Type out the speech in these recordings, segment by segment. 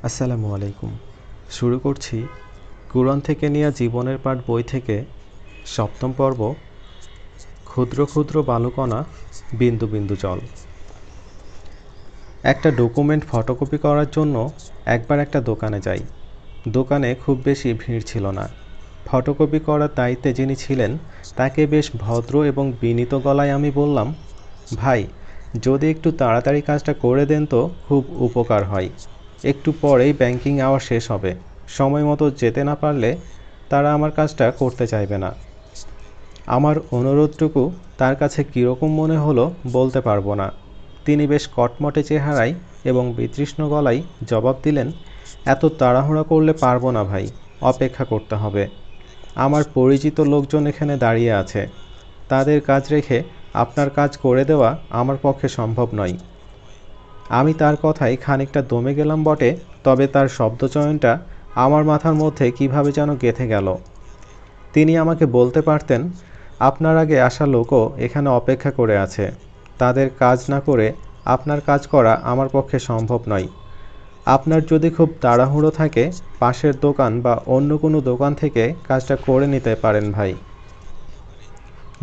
আসসালামু আলাইকুম। শুরু করছি কুরআন থেকে নেওয়া জীবনের পাঠ বই থেকে সপ্তম পর্ব, ক্ষুদ্র ক্ষুদ্র বালুকণা, বিন্দু বিন্দু জল। একটা ডকুমেন্ট ফটোকপি করার জন্য একবার একটা দোকানে যাই। দোকানে খুব বেশি ভিড় ছিল না। ফটোকপি করার দায়িত্বে যিনি ছিলেন, তাকে বেশ ভদ্র এবং বিনীত গলায় আমি বললাম, ভাই, যদি একটু তাড়াতাড়ি কাজটা করে দেন তো খুব উপকার হয়। একটু পরেই ব্যাংকিং আওয়ার শেষ হবে। সময় মতো যেতে না পারলে তারা আমার কাজটা করতে চাইবে না। আমার অনুরোধটুকু তার কাছে কীরকম মনে হলো বলতে পারব না। তিনি বেশ কটমটে চেহারায় এবং বিতৃষ্ণ গলায় জবাব দিলেন, এত তাড়াহুড়া করলে পারব না ভাই, অপেক্ষা করতে হবে। আমার পরিচিত লোকজন এখানে দাঁড়িয়ে আছে। তাদের কাজ রেখে আপনার কাজ করে দেওয়া আমার পক্ষে সম্ভব নয়। আমি তার কথায় খানিকটা দমে গেলাম বটে, তবে তার শব্দচয়নটা আমার মাথার মধ্যে কীভাবে যেন গেঁথে গেল। তিনি আমাকে বলতে পারতেন, আপনার আগে আসা লোকও এখানে অপেক্ষা করে আছে। তাদের কাজ না করে আপনার কাজ করা আমার পক্ষে সম্ভব নয়। আপনার যদি খুব তাড়াহুড়ো থাকে, পাশের দোকান বা অন্য কোনো দোকান থেকে কাজটা করে নিতে পারেন ভাই।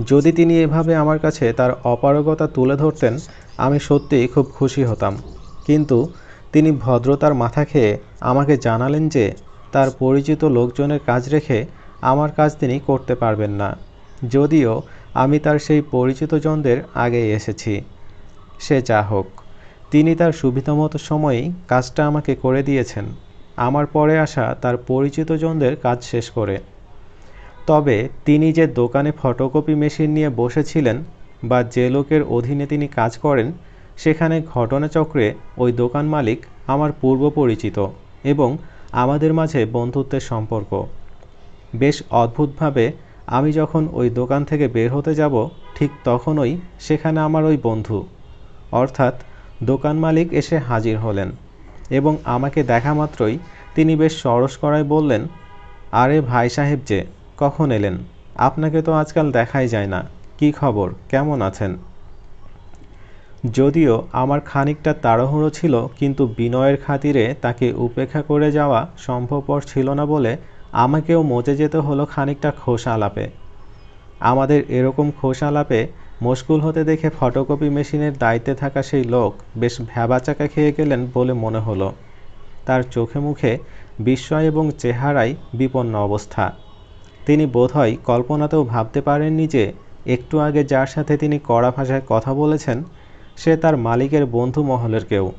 যদি তিনি এভাবে আমার কাছে তার অপারগতা তুলে ধরতেন, আমি সত্যিই খুব খুশি হতাম। কিন্তু তিনি ভদ্রতার মাথা খেয়ে আমাকে জানালেন যে তার পরিচিত লোকজনের কাজ রেখে আমার কাজ তিনি করতে পারবেন না। যদিও আমি তার সেই পরিচিতজনদের আগে এসেছি। সে যা হোক, তিনি তার সুবিধামতো সময়েই কাজটা আমাকে করে দিয়েছেন। আমার পরে আসা তার পরিচিতজনদের কাজ শেষ করে তবে তিনি যে দোকানে ফটোকপি মেশিন নিয়ে বসেছিলেন বা যে লোকের অধীনে তিনি কাজ করেন, সেখানে ঘটনাচক্রে ওই দোকান মালিক আমার পূর্ব পরিচিত এবং আমাদের মাঝে বন্ধুত্বের সম্পর্ক। বেশ অদ্ভুতভাবে আমি যখন ওই দোকান থেকে বের হতে যাব, ঠিক তখনই সেখানে আমার ওই বন্ধু, অর্থাৎ দোকান মালিক এসে হাজির হলেন এবং আমাকে দেখা মাত্রই তিনি বেশ সরস করায় বললেন, আরে ভাই সাহেব যে কখন এলেন? আপনাকে তো আজকাল দেখাই যায় না। কি খবর? কেমন আছেন? যদিও আমার খানিকটা তাড়াহুড়ো ছিল, কিন্তু বিনয়ের খাতিরে তাকে উপেক্ষা করে যাওয়া সম্ভবপর ছিল না বলে আমাকেও মজে যেতে হলো খানিকটা খোস আলাপে আমাদের এরকম খোস আলাপে মশগুল হতে দেখে ফটোকপি মেশিনের দায়িত্বে থাকা সেই লোক বেশ ভ্যাবাচাকা খেয়ে গেলেন বলে মনে হলো। তার চোখে মুখে বিস্ময় এবং চেহারায় বিপন্ন অবস্থা। তিনি বোধহয় কল্পনাতেও ভাবতে পারেননি যে একটু আগে যার সাথে তিনি কড়া ভাষায় কথা বলেছেন, সে তার মালিকের বন্ধু মহলের কেউ।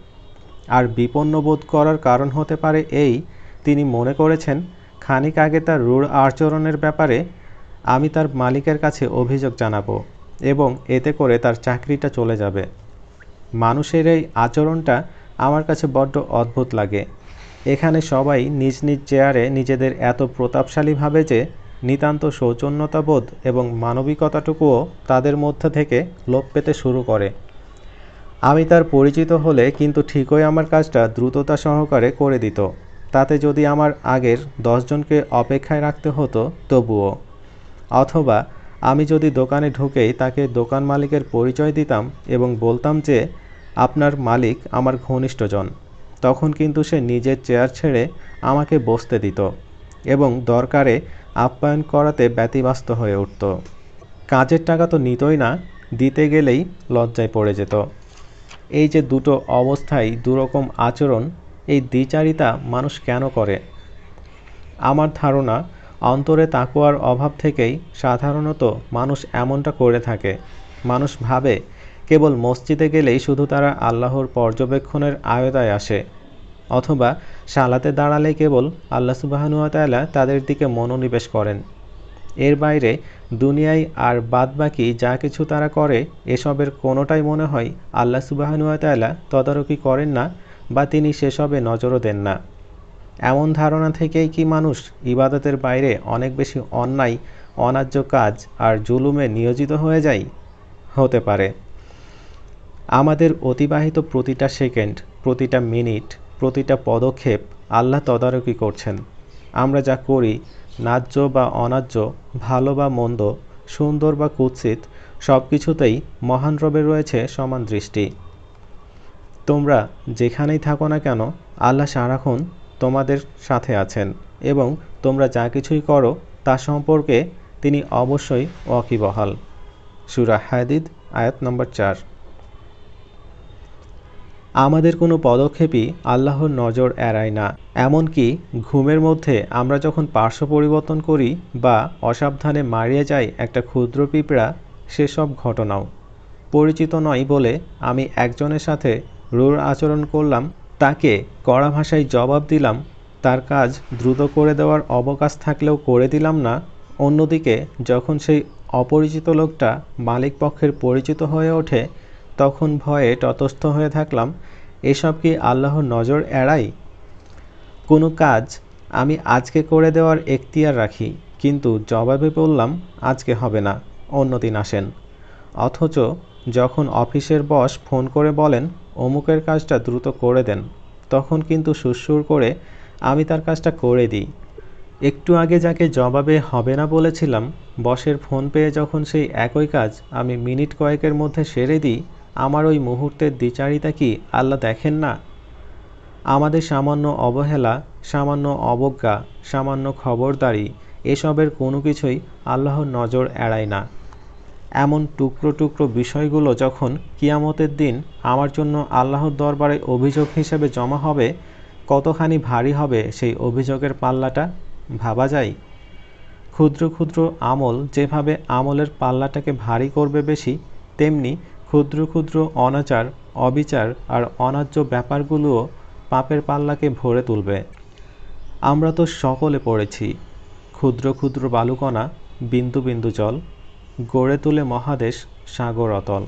আর বিপন্ন বোধ করার কারণ হতে পারে এই, তিনি মনে করেছেন, খানিক আগে তার রূঢ় আচরণের ব্যাপারে আমি তার মালিকের কাছে অভিযোগ জানাব এবং এতে করে তার চাকরিটা চলে যাবে। মানুষের এই আচরণটা আমার কাছে বড্ড অদ্ভুত লাগে। এখানে সবাই নিজ নিজ চেয়ারে নিজেদের এত প্রতাপশালী ভাবে যে নিতান্ত সৌজন্যতাবোধ এবং মানবিকতাটুকুও তাদের মধ্যে থেকে লোপ পেতে শুরু করে। আমি তার পরিচিত হলে কিন্তু ঠিকই আমার কাজটা দ্রুততা সহকারে করে দিত। তাতে যদি আমার আগের দশজনকে অপেক্ষায় রাখতে হতো, তবুও। অথবা আমি যদি দোকানে ঢুকেই তাকে দোকান মালিকের পরিচয় দিতাম এবং বলতাম যে, আপনার মালিক আমার ঘনিষ্ঠজন। তখন কিন্তু সে নিজের চেয়ার ছেড়ে আমাকে বসতে দিত এবং দরকারে আপ্যায়ন করাতে ব্যতিব্যস্ত হয়ে উঠত। কাজের টাকা তো নিতই না, দিতে গেলেই লজ্জায় পড়ে যেত। এই যে দুটো অবস্থায় দুরকম আচরণ, এই দ্বিচারিতা মানুষ কেন করে? আমার ধারণা, অন্তরে তাকুয়ার অভাব থেকেই সাধারণত মানুষ এমনটা করে থাকে। মানুষ ভাবে, কেবল মসজিদে গেলেই শুধু তারা আল্লাহর পর্যবেক্ষণের আয়তায় আসে। অথবা সালাতে দাঁড়ালে কেবল আল্লাহ সুবাহানুয়াতালা তাদের দিকে মনোনিবেশ করেন। এর বাইরে দুনিয়ায় আর বাদবাকি যা কিছু তারা করে, এসবের কোনোটাই মনে হয় আল্লাহ সুবাহানুয়াতালা তদারকি করেন না বা তিনি সেসবে নজরও দেন না। এমন ধারণা থেকেই কি মানুষ ইবাদতের বাইরে অনেক বেশি অন্যায় অন্যায্য কাজ আর জুলুমে নিয়োজিত হয়ে যায়? হতে পারে। আমাদের অতিবাহিত প্রতিটা সেকেন্ড, প্রতিটা মিনিট প্রতিটা পদক্ষেপ আল্লাহ তদারকি করছেন। আমরা যা করি, ন্যায্য বা অন্যায্য, ভালো বা মন্দ, সুন্দর বা কুৎসিত সব কিছুতেই মহান রবের রয়েছে সমান দৃষ্টি। তোমরা যেখানেই থাকো না কেন, আল্লাহ সারাক্ষণ তোমাদের সাথে আছেন এবং তোমরা যা কিছুই করো, তা সম্পর্কে তিনি অবশ্যই ওয়াকিবহাল। সুরা হাদিদ, আয়াত নম্বর চার। আমাদের কোনো পদক্ষেপই আল্লাহর নজর এড়ায় না। এমনকি ঘুমের মধ্যে আমরা যখন পার্শ্ব পরিবর্তন করি বা অসাবধানে মারিয়ে যাই একটা ক্ষুদ্র পিঁপড়া, সেসব ঘটনাও। পরিচিত নয় বলে আমি একজনের সাথে রুর আচরণ করলাম, তাকে কড়া ভাষায় জবাব দিলাম, তার কাজ দ্রুত করে দেওয়ার অবকাশ থাকলেও করে দিলাম না। অন্যদিকে যখন সেই অপরিচিত লোকটা মালিক পক্ষের পরিচিত হয়ে ওঠে তখন ভয়ে ততস্থ হয়ে থাকলাম, এসব কি আল্লাহর নজর এড়াই? কোনো কাজ আমি আজকে করে দেওয়ার এখতিয়ার রাখি, কিন্তু জবাবে বললাম, আজকে হবে না, অন্য দিন আসেন। অথচ যখন অফিসের বস ফোন করে বলেন, অমুকের কাজটা দ্রুত করে দেন, তখন কিন্তু সুরসুর করে আমি তার কাজটা করে দিই। একটু আগে যাকে জবাবে হবে না বলেছিলাম, বসের ফোন পেয়ে যখন সেই একই কাজ আমি মিনিট কয়েকের মধ্যে সেরে দিই আমার ওই মুহূর্তের দ্বিচারিতা কি আল্লাহ দেখেন না? আমাদের সামান্য অবহেলা, সামান্য অবজ্ঞা, সামান্য খবরদারি, এসবের কোনো কিছুই আল্লাহর নজর এড়ায় না। এমন টুকরো টুকরো বিষয়গুলো যখন কিয়ামতের দিন আমার জন্য আল্লাহর দরবারে অভিযোগ হিসেবে জমা হবে, কতখানি ভারী হবে সেই অভিযোগের পাল্লাটা ভাবা যায়? ক্ষুদ্র ক্ষুদ্র আমল যেভাবে আমলের পাল্লাটাকে ভারী করবে বেশি, তেমনি ক্ষুদ্র ক্ষুদ্র অনাচার, অবিচার আর অন্যায্য ব্যাপারগুলোও পাপের পাল্লাকে ভরে তুলবে। আমরা তো সকলে পড়েছি। ক্ষুদ্র ক্ষুদ্র বালুকণা, বিন্দু বিন্দু জল, গড়ে তুলে মহাদেশ সাগর অতল।